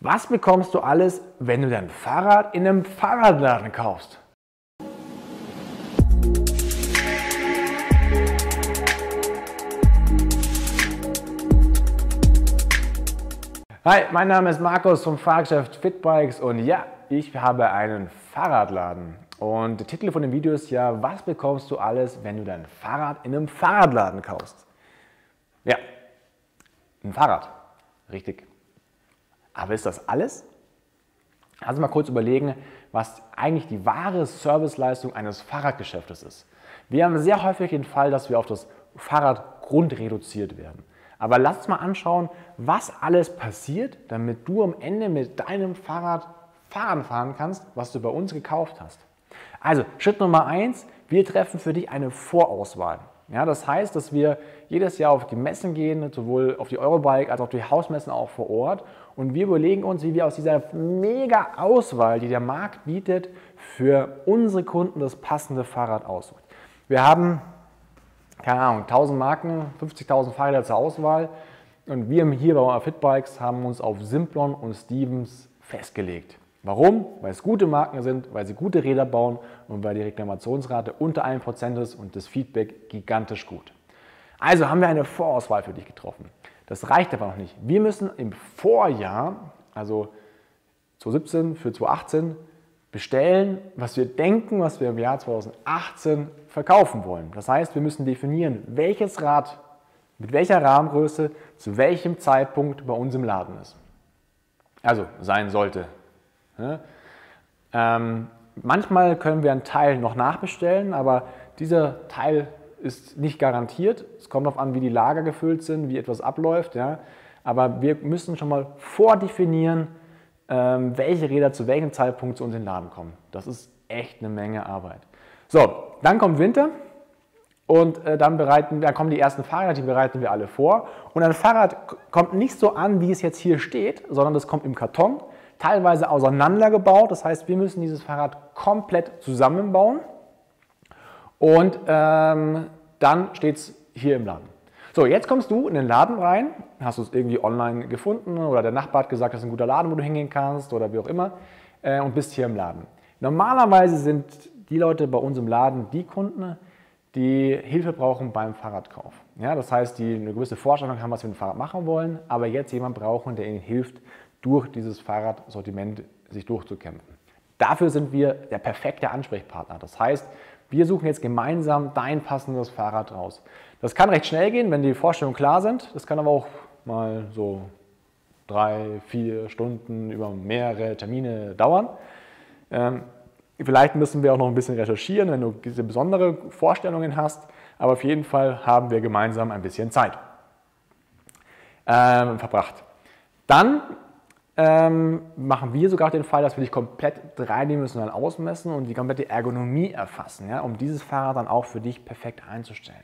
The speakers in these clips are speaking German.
Was bekommst du alles, wenn du dein Fahrrad in einem Fahrradladen kaufst? Hi, mein Name ist Markus vom Fahrgeschäft Fitbikes und ja, ich habe einen Fahrradladen. Und der Titel von dem Video ist ja, was bekommst du alles, wenn du dein Fahrrad in einem Fahrradladen kaufst? Ja, ein Fahrrad, richtig. Aber ist das alles? Also mal kurz überlegen, was eigentlich die wahre Serviceleistung eines Fahrradgeschäftes ist. Wir haben sehr häufig den Fall, dass wir auf das Fahrradgrund reduziert werden. Aber lass uns mal anschauen, was alles passiert, damit du am Ende mit deinem Fahrrad fahren fahren kannst, was du bei uns gekauft hast. Also Schritt Nummer eins: wir treffen für dich eine Vorauswahl. Ja, das heißt, dass wir jedes Jahr auf die Messen gehen, sowohl auf die Eurobike als auch die Hausmessen auch vor Ort. Und wir überlegen uns, wie wir aus dieser mega Auswahl, die der Markt bietet, für unsere Kunden das passende Fahrrad aussucht. Wir haben, keine Ahnung, 1000 Marken, 50.000 Fahrräder zur Auswahl. Und wir hier bei Fitbikes haben uns auf Simplon und Stevens festgelegt. Warum? Weil es gute Marken sind, weil sie gute Räder bauen und weil die Reklamationsrate unter 1% ist und das Feedback gigantisch gut. Also haben wir eine Vorauswahl für dich getroffen. Das reicht aber noch nicht. Wir müssen im Vorjahr, also 2017 für 2018, bestellen, was wir denken, was wir im Jahr 2018 verkaufen wollen. Das heißt, wir müssen definieren, welches Rad mit welcher Rahmengröße zu welchem Zeitpunkt bei uns im Laden ist. Also sein sollte. Ja. Ähm, manchmal können wir einen Teil noch nachbestellen, aber dieser Teil ist nicht garantiert. Es kommt darauf an, wie die Lager gefüllt sind, wie etwas abläuft. Ja. Aber wir müssen schon mal vordefinieren, ähm, welche Räder zu welchem Zeitpunkt zu uns in den Laden kommen. Das ist echt eine Menge Arbeit. So, dann kommt Winter und äh, dann, bereiten, dann kommen die ersten Fahrräder, die bereiten wir alle vor. Und ein Fahrrad kommt nicht so an, wie es jetzt hier steht, sondern das kommt im Karton, teilweise auseinandergebaut. Das heißt, wir müssen dieses Fahrrad komplett zusammenbauen und ähm, dann steht es hier im Laden. So, jetzt kommst du in den Laden rein, hast du es irgendwie online gefunden oder der Nachbar hat gesagt, das ist ein guter Laden, wo du hingehen kannst oder wie auch immer äh, und bist hier im Laden. Normalerweise sind die Leute bei uns im Laden die Kunden, die Hilfe brauchen beim Fahrradkauf. Ja, das heißt, die eine gewisse Vorstellung haben, was wir mit dem Fahrrad machen wollen, aber jetzt jemand brauchen, der ihnen hilft, durch dieses Fahrradsortiment sich durchzukämpfen. Dafür sind wir der perfekte Ansprechpartner. Das heißt, wir suchen jetzt gemeinsam dein passendes Fahrrad raus. Das kann recht schnell gehen, wenn die Vorstellungen klar sind. Das kann aber auch mal so drei, vier Stunden über mehrere Termine dauern. Ähm, vielleicht müssen wir auch noch ein bisschen recherchieren, wenn du diese besondere Vorstellungen hast. Aber auf jeden Fall haben wir gemeinsam ein bisschen Zeit ähm, verbracht. Dann ähm, machen wir sogar den Fall, dass wir dich komplett dreidimensional ausmessen und die komplette Ergonomie erfassen, ja, um dieses Fahrrad dann auch für dich perfekt einzustellen.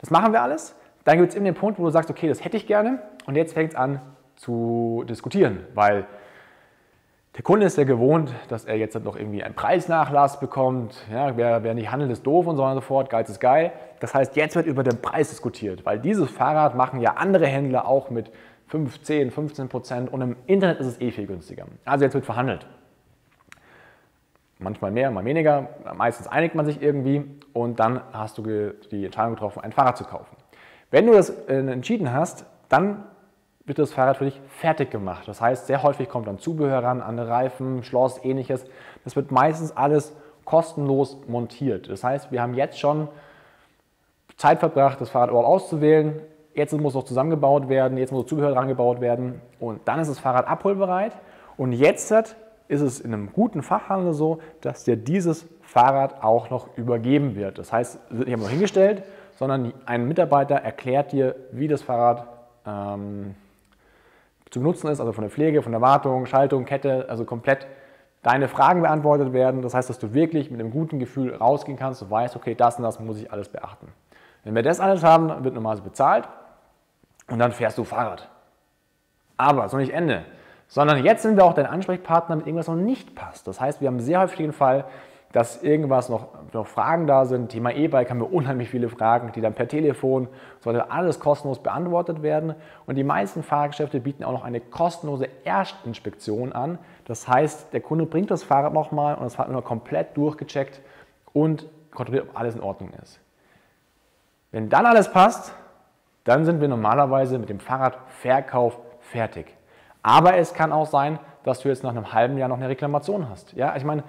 Das machen wir alles. Dann gibt es eben den Punkt, wo du sagst, okay, das hätte ich gerne und jetzt fängt es an zu diskutieren, weil der Kunde ist ja gewohnt, dass er jetzt noch irgendwie einen Preisnachlass bekommt. Ja, wer, wer nicht handelt, ist doof und so weiter und so fort. Geiz ist geil. Das heißt, jetzt wird über den Preis diskutiert, weil dieses Fahrrad machen ja andere Händler auch mit 5, 10, 15 Prozent und im Internet ist es eh viel günstiger. Also jetzt wird verhandelt. Manchmal mehr, mal weniger. Meistens einigt man sich irgendwie und dann hast du die Entscheidung getroffen, ein Fahrrad zu kaufen. Wenn du das äh, entschieden hast, dann wird das Fahrrad für dich fertig gemacht. Das heißt, sehr häufig kommt dann Zubehör ran, andere Reifen, Schloss, ähnliches. Das wird meistens alles kostenlos montiert. Das heißt, wir haben jetzt schon Zeit verbracht, das Fahrrad überhaupt auszuwählen, Jetzt muss noch zusammengebaut werden, jetzt muss Zubehör dran gebaut werden und dann ist das Fahrrad abholbereit. Und jetzt ist es in einem guten Fachhandel so, dass dir dieses Fahrrad auch noch übergeben wird. Das heißt, es wird nicht einfach hingestellt, sondern ein Mitarbeiter erklärt dir, wie das Fahrrad ähm, zu benutzen ist, also von der Pflege, von der Wartung, Schaltung, Kette, also komplett deine Fragen beantwortet werden. Das heißt, dass du wirklich mit einem guten Gefühl rausgehen kannst und weißt, okay, das und das muss ich alles beachten. Wenn wir das alles haben, wird normalerweise bezahlt und dann fährst du Fahrrad. Aber so nicht Ende. Sondern jetzt sind wir auch dein Ansprechpartner, mit irgendwas noch nicht passt. Das heißt, wir haben sehr häufig den Fall, dass irgendwas noch, noch Fragen da sind. Thema E-Bike haben wir unheimlich viele Fragen, die dann per Telefon, sollte alles kostenlos beantwortet werden. Und die meisten Fahrgeschäfte bieten auch noch eine kostenlose Erstinspektion an. Das heißt, der Kunde bringt das Fahrrad nochmal und das Fahrrad wird komplett durchgecheckt und kontrolliert, ob alles in Ordnung ist. Wenn dann alles passt, dann sind wir normalerweise mit dem Fahrradverkauf fertig. Aber es kann auch sein, dass du jetzt nach einem halben Jahr noch eine Reklamation hast. Ja, ich meine,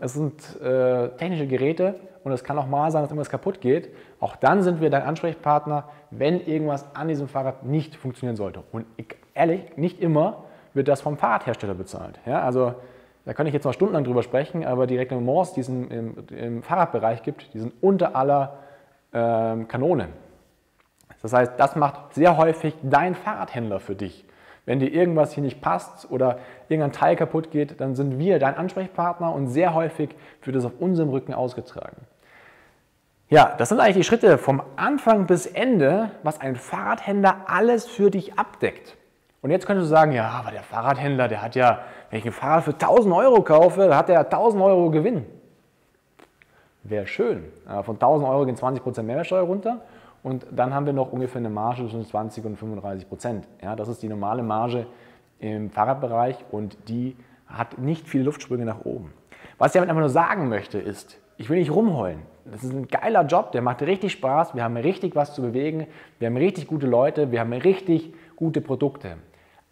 es sind äh, technische Geräte und es kann auch mal sein, dass irgendwas kaputt geht. Auch dann sind wir dein Ansprechpartner, wenn irgendwas an diesem Fahrrad nicht funktionieren sollte. Und ich, ehrlich, nicht immer wird das vom Fahrradhersteller bezahlt. Ja, also da kann ich jetzt noch stundenlang drüber sprechen, aber die Reglements, die es im, im Fahrradbereich gibt, die sind unter aller ähm, Kanone. Das heißt, das macht sehr häufig dein Fahrradhändler für dich. Wenn dir irgendwas hier nicht passt oder irgendein Teil kaputt geht, dann sind wir dein Ansprechpartner und sehr häufig wird es auf unserem Rücken ausgetragen. Ja, das sind eigentlich die Schritte vom Anfang bis Ende, was ein Fahrradhändler alles für dich abdeckt. Und jetzt könntest du sagen, ja, aber der Fahrradhändler, der hat ja, wenn ich ein Fahrrad für 1000 Euro kaufe, hat er 1000 Euro Gewinn. Wäre schön. Von 1000 Euro gehen 20% Mehrwertsteuer runter und dann haben wir noch ungefähr eine Marge zwischen 20 und 35 Prozent. Ja, das ist die normale Marge im Fahrradbereich und die hat nicht viele Luftsprünge nach oben. Was ich damit einfach nur sagen möchte ist, ich will nicht rumheulen. Das ist ein geiler Job, der macht richtig Spaß. Wir haben richtig was zu bewegen. Wir haben richtig gute Leute. Wir haben richtig gute Produkte.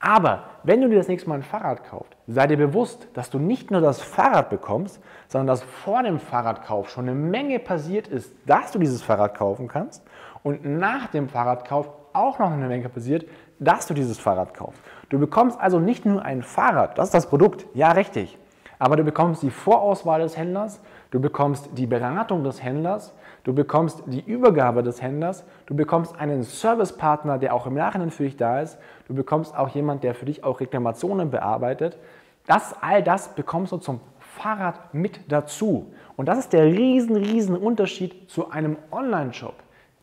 Aber wenn du dir das nächste Mal ein Fahrrad kaufst, sei dir bewusst, dass du nicht nur das Fahrrad bekommst, sondern dass vor dem Fahrradkauf schon eine Menge passiert ist, dass du dieses Fahrrad kaufen kannst und nach dem Fahrradkauf auch noch eine Menge passiert, dass du dieses Fahrrad kaufst. Du bekommst also nicht nur ein Fahrrad, das ist das Produkt, ja richtig, aber du bekommst die Vorauswahl des Händlers, du bekommst die Beratung des Händlers, du bekommst die Übergabe des Händlers, du bekommst einen Servicepartner, der auch im Nachhinein für dich da ist, du bekommst auch jemand, der für dich auch Reklamationen bearbeitet. Das, all das bekommst du zum Fahrrad mit dazu. Und das ist der riesen, riesen Unterschied zu einem Online-Shop.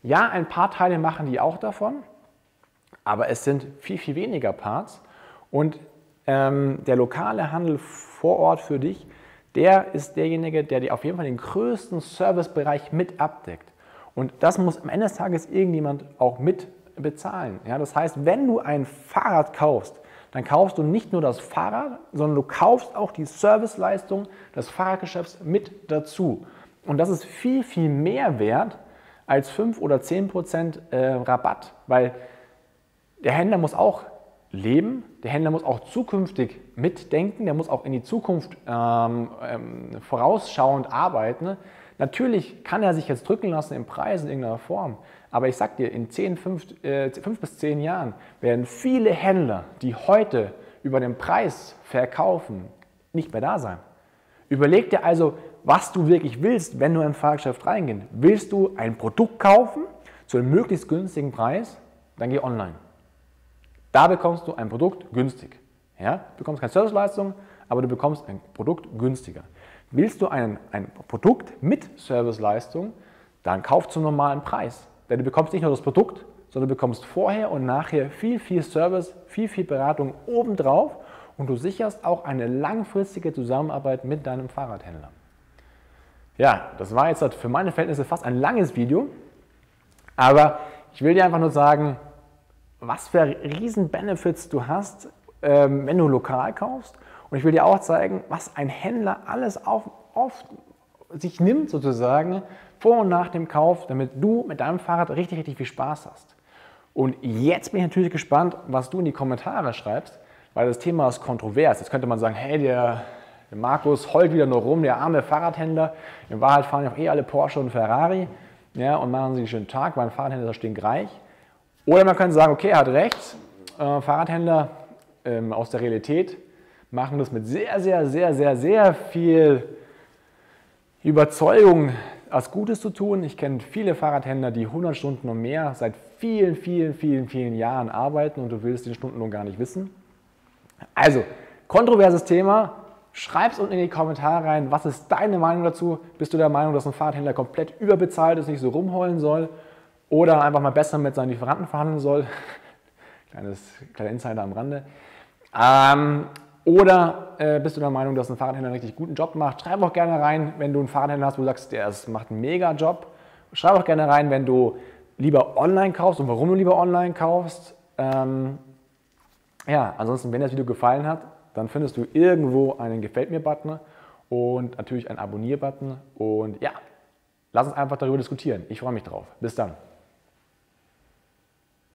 Ja, ein paar Teile machen die auch davon, aber es sind viel, viel weniger Parts. Und ähm, der lokale Handel vor Ort für dich, der ist derjenige, der dir auf jeden Fall den größten Servicebereich mit abdeckt. Und das muss am Ende des Tages irgendjemand auch mit bezahlen. Ja, das heißt, wenn du ein Fahrrad kaufst, dann kaufst du nicht nur das Fahrrad, sondern du kaufst auch die Serviceleistung des Fahrradgeschäfts mit dazu. Und das ist viel, viel mehr wert als 5 oder 10 Prozent äh, Rabatt, weil der Händler muss auch leben, der Händler muss auch zukünftig mitdenken, der muss auch in die Zukunft ähm, ähm, vorausschauend arbeiten. Natürlich kann er sich jetzt drücken lassen im Preis in irgendeiner Form, aber ich sag dir, in 10, 5, äh, 5 bis 10 Jahren werden viele Händler, die heute über den Preis verkaufen, nicht mehr da sein. Überleg dir also, was du wirklich willst, wenn du in ein Fahrgeschäft reingehst. Willst du ein Produkt kaufen zu einem möglichst günstigen Preis, dann geh online. Da bekommst du ein Produkt günstig. Ja? Du bekommst keine Serviceleistung, aber du bekommst ein Produkt günstiger. Willst du ein, ein Produkt mit Serviceleistung, dann kauf zum normalen Preis. Denn du bekommst nicht nur das Produkt, sondern du bekommst vorher und nachher viel, viel Service, viel, viel Beratung obendrauf und du sicherst auch eine langfristige Zusammenarbeit mit deinem Fahrradhändler. Ja, das war jetzt für meine Verhältnisse fast ein langes Video, aber ich will dir einfach nur sagen, was für riesen Benefits du hast, ähm, wenn du lokal kaufst. Und ich will dir auch zeigen, was ein Händler alles auf, auf sich nimmt sozusagen vor und nach dem Kauf, damit du mit deinem Fahrrad richtig, richtig viel Spaß hast. Und jetzt bin ich natürlich gespannt, was du in die Kommentare schreibst, weil das Thema ist kontrovers. Jetzt könnte man sagen, hey, der der Markus heult wieder nur rum, der arme Fahrradhändler. In Wahrheit fahren ja auch eh alle Porsche und Ferrari ja, und machen sich einen schönen Tag, weil ein Fahrradhändler stinkt reich. Oder man könnte sagen, okay, er hat recht, äh, Fahrradhändler ähm, aus der Realität machen das mit sehr, sehr, sehr, sehr, sehr viel Überzeugung als Gutes zu tun. Ich kenne viele Fahrradhändler, die 100 Stunden und mehr seit vielen, vielen, vielen, vielen Jahren arbeiten und du willst den Stundenlohn gar nicht wissen. Also, kontroverses Thema, Schreib es unten in die Kommentare rein, was ist deine Meinung dazu? Bist du der Meinung, dass ein Fahrradhändler komplett überbezahlt ist, nicht so rumheulen soll? Oder einfach mal besser mit seinen Lieferanten verhandeln soll? Kleines, kleiner Insider am Rande. Ähm, oder äh, bist du der Meinung, dass ein Fahrradhändler einen richtig guten Job macht? Schreib auch gerne rein, wenn du einen Fahrradhändler hast, wo du sagst, der ist, macht einen mega Job. Schreib auch gerne rein, wenn du lieber online kaufst und warum du lieber online kaufst. Ähm, ja, ansonsten, wenn dir das Video gefallen hat, dann findest du irgendwo einen Gefällt mir-Button und natürlich einen Abonnier-Button. Und ja, lass uns einfach darüber diskutieren. Ich freue mich drauf. Bis dann.